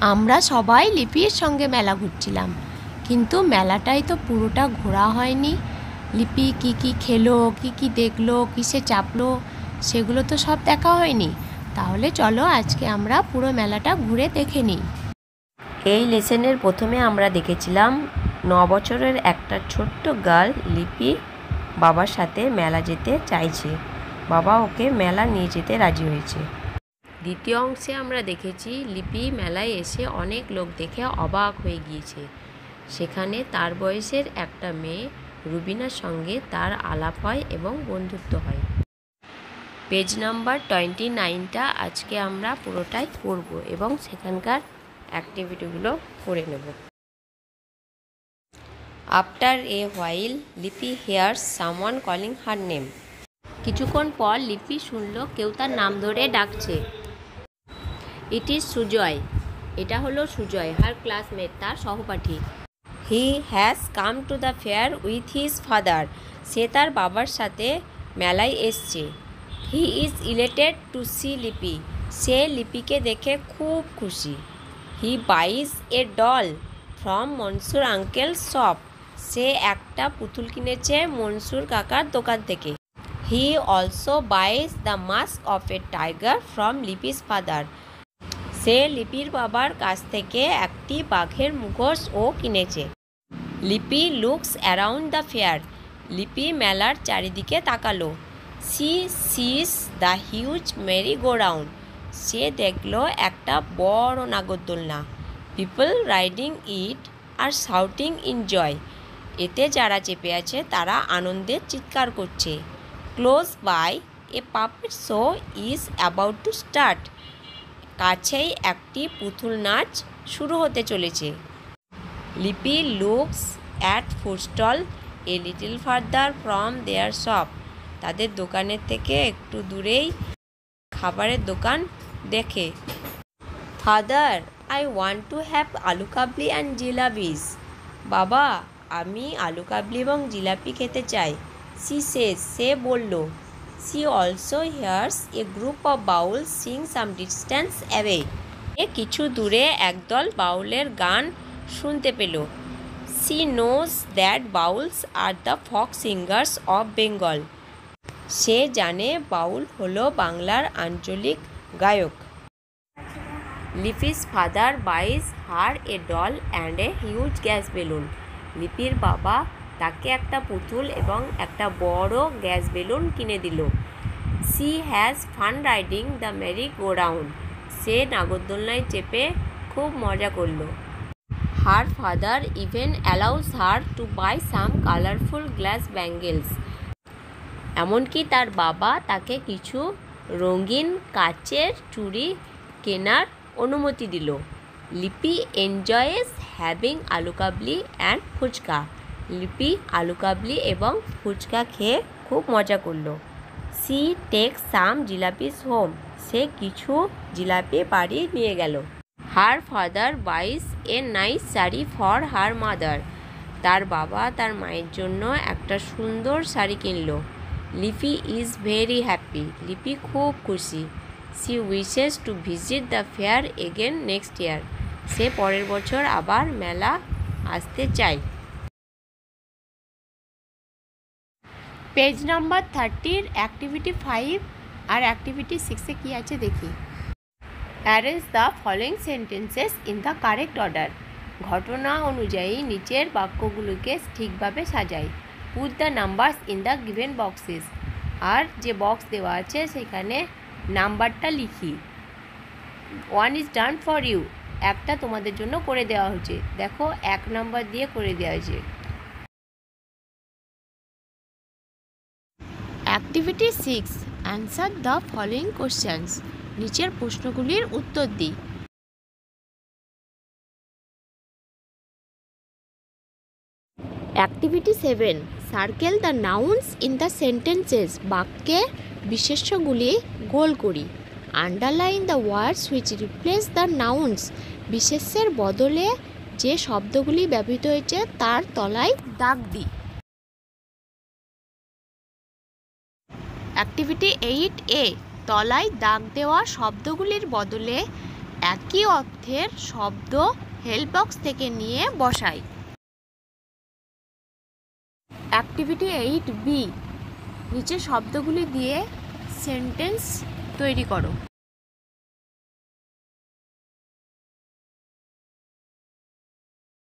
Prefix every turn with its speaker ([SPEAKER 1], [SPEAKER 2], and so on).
[SPEAKER 1] আমরা সবাই লিপির সঙ্গে মেলা ঘুরছিলাম। কিন্তু মেলাটাই তো পুরোটা ঘোরা হয়নি। লিপি কি কি খেলো, কি কি দেখল, কিসে চাপলো, সেগুলো তো সব দেখা হয়নি। তাহলে চলো আজকে আমরা পুরো মেলাটা ঘুরে দেখে নিই।
[SPEAKER 2] এই লেসনের প্রথমে আমরা দেখেছিলাম ন বছরের একটা ছোট্ট গার্ল লিপি বাবার সাথে মেলা যেতে চাইছে। বাবা ওকে মেলা নিয়ে যেতে রাজি হয়েছে। দ্বিতীয় অংশে আমরা দেখেছি লিপি মেলায় এসে অনেক লোক দেখে অবাক হয়ে গিয়েছে। সেখানে তার বয়সের একটা মেয়ে রুবিনার সঙ্গে তার আলাপ হয় এবং বন্ধুত্ব হয়। পেজ নাম্বার টোয়েন্টি নাইনটা আজকে আমরা পুরোটাই পড়ব এবং সেখানকার অ্যাক্টিভিটিগুলো করে নেব। After a while Lipi hears someone calling her name. কিছুক্ষণ পর লিপি শুনল কেউ তার নাম ধরে ডাকছে। ইট ইজ সুজয় এটা হলো সুজয় হার ক্লাসমেট তার সহপাঠী। He has come to the fair with his father সে তার বাবার সাথে মেলায় এসছে। He is elated to see Lipi সে লিপিকে দেখে খুব খুশি। He buys a doll from Mansur uncle shop সে একটা পুতুল কিনেছে মনসুর কাকার দোকান থেকে। He also buys the mask of a tiger from Lipi's father সে লিপির বাবার কাছ থেকে একটি বাঘের মুখোশ ও কিনেছে। Lipi looks around the fair. Lipi মেলার চারিদিকে তাকালো। She sees the huge merry go round. সে দেখল একটা বড় নাগরদোলনা। People riding it are shouting enjoy এতে যারা চেপে আছে তারা আনন্দে চিৎকার করছে। Close by, a puppet show is about to start. কাছেই একটি পুতুল নাচ শুরু হতে চলেছে। Lipi looks at food stall, a little further from their shop. তাদের দোকানের থেকে একটু দূরেই খাবারের দোকান দেখে। Father, I want to have aloo kabli and জিলাপিস বাবা, আমি আলু কাবলি এবং জিলাপি খেতে চাই। সি, সে বলল she also hears a group of Baul sing some distance away এ কিছু দূরে একদল বাউলের গান শুনতে পেল। She knows that Bauls are the folk singers of Bengal সে জানে বাউল হলো বাংলার আঞ্চলিক গায়ক। Lipi's father buys her a doll and a huge gas balloon লিপির বাবা তাকে একটা পুতুল এবং একটা বড় গ্যাস বেলুন কিনে দিল। She has fun riding the merry go round সে নাগরদোলনায় চেপে খুব মজা করল। Her father even allows her to buy some colourful glass bangles. এমনকি তার বাবা তাকে কিছু রঙিন কাচের চুড়ি কেনার অনুমতি দিল। Lipi enjoys having aloo kabli and fuchka. Lipi, আলু কাবলি এবং ফুচকা খেয়ে খুব মজা করল। She take some jalebis home, সে কিছু জিলাপি বাড়ি নিয়ে গেল। Her father buys a nice sari for her mother. তার বাবা তার মায়ের জন্য একটা সুন্দর শাড়ি কিনলো। Lipi is very happy, Lipi খুব খুশি। She wishes to visit the fair again next year. সে পরের বছর আবার মেলা আসতে চায়।
[SPEAKER 1] পেজ নাম্বার থার্টির অ্যাক্টিভিটি ফাইভ আর অ্যাক্টিভিটি সিক্সে কী আছে দেখি। Arrange the following sentences in the correct order. ঘটনা অনুযায়ী নিচের বাক্যগুলোকে ঠিকভাবে সাজাই। Put the numbers in the given boxes. আর যে বক্স দেওয়া আছে সেখানে নাম্বারটা লিখি। One is done for you. একটা তোমাদের জন্য করে দেওয়া হয়েছে। দেখো, এক নাম্বার দিয়ে করে দেওয়া হয়েছে। Activity six answer the following questions নিচের প্রশ্নগুলির উত্তর দিই। Activity seven circle the nouns in the sentences বাক্যে বিশেষ্যগুলি গোল করি। Underline the words which replace the nouns বিশেষ্যের বদলে যে শব্দগুলি ব্যবহৃত হয়েছে তার তলায় দাগ দিই। অ্যাক্টিভিটি এইট এ তলায় দাগ দেওয়া শব্দগুলির বদলে একই অর্থের শব্দ হেল্পবক্স থেকে নিয়ে বসাই। অ্যাক্টিভিটি এইট বি নিচে শব্দগুলি দিয়ে সেন্টেন্স তৈরি করো।